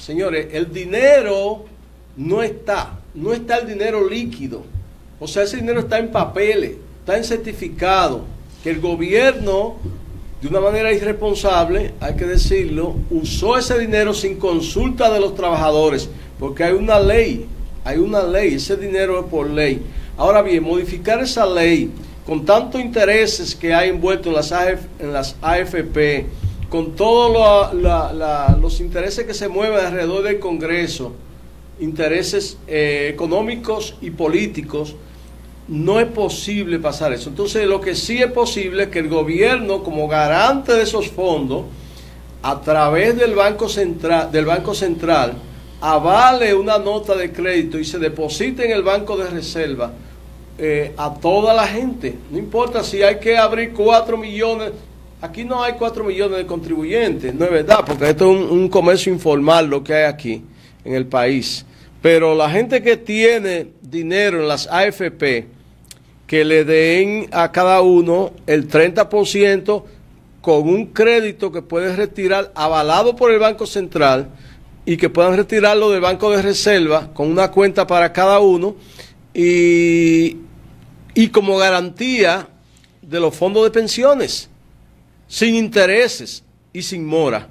señores, el dinero no está, no está el dinero líquido. O sea, ese dinero está en papeles, está en certificado, que el gobierno, de una manera irresponsable, hay que decirlo, usó ese dinero sin consulta de los trabajadores, porque hay una ley, hay una ley, ese dinero es por ley. Ahora bien, modificar esa ley con tantos intereses que hay envueltos en las, en las AFP, con todos los intereses que se mueven alrededor del Congreso, intereses eh, económicos y políticos, no es posible pasar eso. Entonces, lo que sí es posible es que el gobierno, como garante de esos fondos, a través del Banco Central, del Banco Central, avale una nota de crédito y se deposite en el Banco de Reserva eh, a toda la gente. No importa si hay que abrir cuatro millones. Aquí no hay cuatro millones de contribuyentes, no es verdad, porque esto es un, comercio informal lo que hay aquí en el país. Pero la gente que tiene dinero en las AFP, que le den a cada uno el 30% con un crédito que puede retirar avalado por el Banco Central y que puedan retirarlo del Banco de Reserva con una cuenta para cada uno y, y como garantía de los fondos de pensiones, sin intereses y sin mora.